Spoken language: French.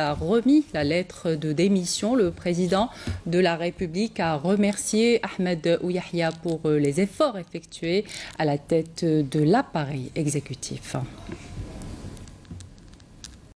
a remis la lettre de démission. Le président de la République a remercié Ahmed Ouyahia pour euh, les efforts effectués à la tête de l'appareil exécutif.